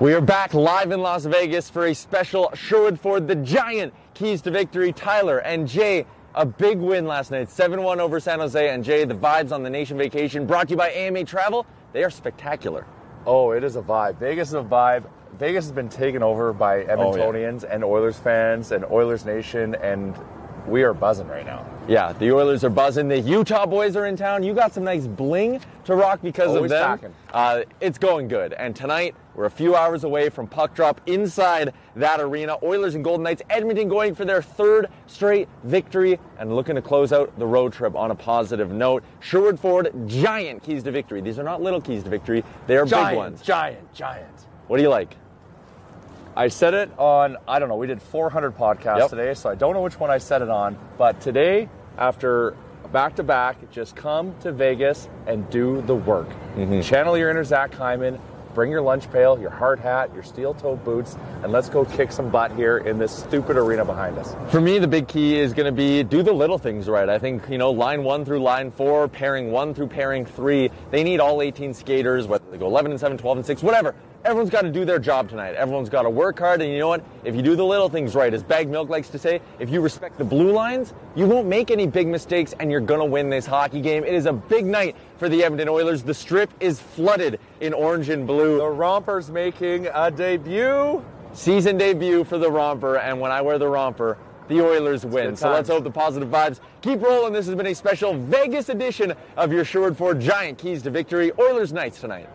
We are back live in Las Vegas for a special Sherwood Ford the Giant Keys to Victory. Tyler and Jay, a big win last night, 7 1 over San Jose. And Jay, the vibes on the Nation Vacation brought to you by AMA Travel. They are spectacular. Oh, it is a vibe. Vegas is a vibe. Vegas has been taken over by oh, Edmontonians and Oilers fans and Oilers Nation, and we are buzzing right now. Yeah, the Oilers are buzzing. The Utah boys are in town. You got some nice bling to rock because Always of them. Uh, it's going good. And tonight, we're a few hours away from puck drop inside that arena. Oilers and Golden Knights, Edmonton going for their third straight victory and looking to close out the road trip on a positive note. Sherwood Ford, giant keys to victory. These are not little keys to victory, they are Giant, big ones. giant, giant. What do you like? I said it on, I don't know, we did 400 podcasts Yep. today, so I don't know which one I said it on. But today, after back to back, just come to Vegas and do the work. Mm-hmm. Channel your inner Zach Hyman, bring your lunch pail, your hard hat, your steel toe boots, and let's go kick some butt here in this stupid arena behind us. For me, the big key is going to be do the little things right. I think, you know, line one through line four, pairing one through pairing three, they need all 18 skaters, whether they go 11 and 7, 12 and 6, whatever. Everyone's got to do their job tonight. Everyone's got to work hard, and you know what? If you do the little things right, as Bag Milk likes to say, if you respect the blue lines, you won't make any big mistakes, and you're going to win this hockey game. It is a big night for the Edmonton Oilers. The strip is flooded in orange and blue. The Rompers making a debut. season debut for the romper, and when I wear the romper, the Oilers win. So let's hope the positive vibes keep rolling. This has been a special Vegas edition of your Sherwood Ford Giant Keys to Victory Oilers Nights tonight.